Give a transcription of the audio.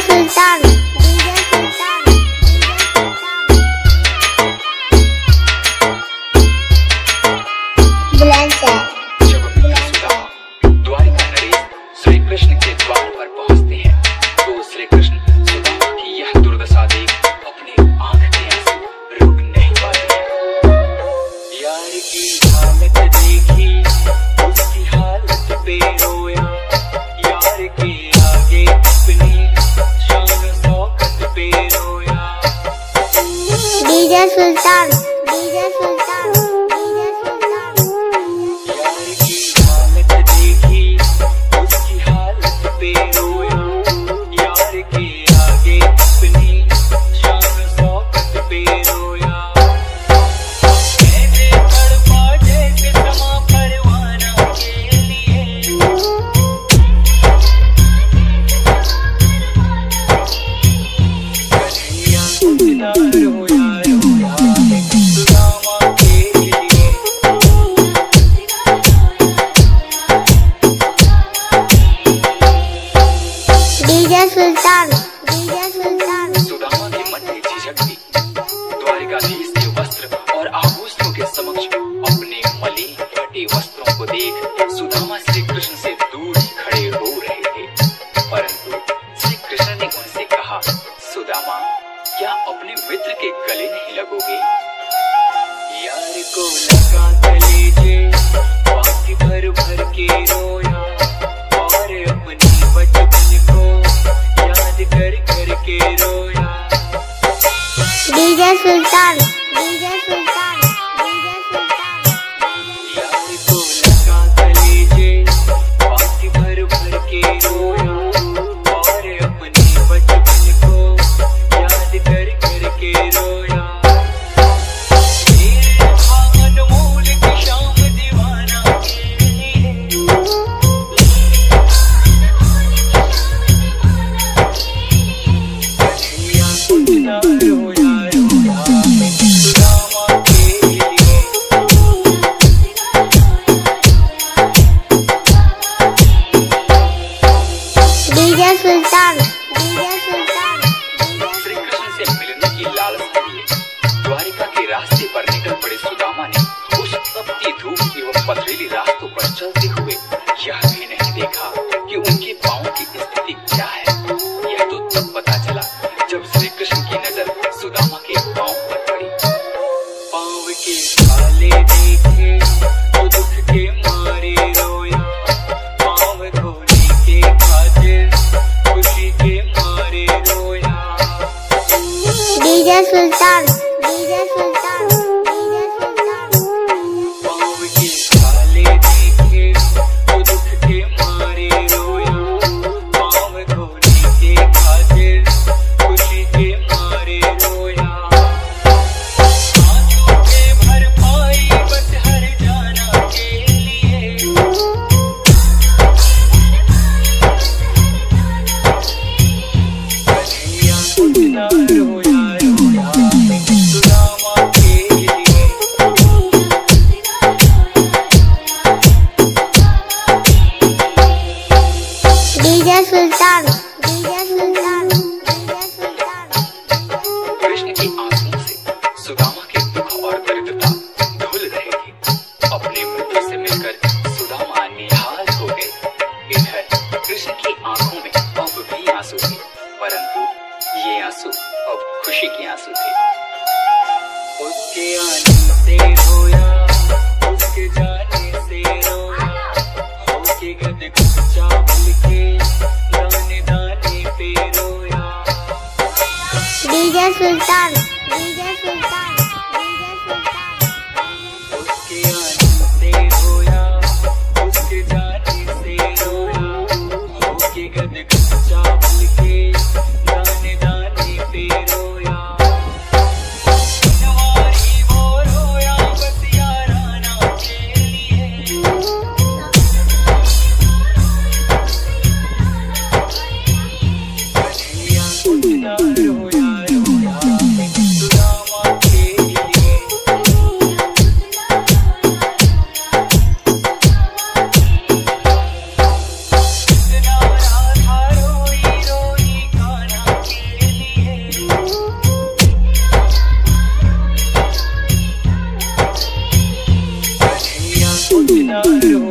是大米 DJ DJ Sultan DJ Sultan. Sudama ने मन में झिझक दी वस्त्र और आभूषणों के समक्ष अपने मलिन फटे वस्त्रों को देख सुदामा श्री कृष्ण से दूर ही खड़े हो रहे थे। परंतु श्री कृष्ण ने उनसे कहा, सुदामा, क्या अपने मित्र के गले नहीं लगोगे? यार को सुल्तान डीजे सुल्तान श्री कृष्ण से मिलने की लालच लिए द्वारिका के रास्ते पर निकल पड़े सुदामा ने उस तपती धूप एवं पथरीली रास्तों पर चलते हुए resultados. know.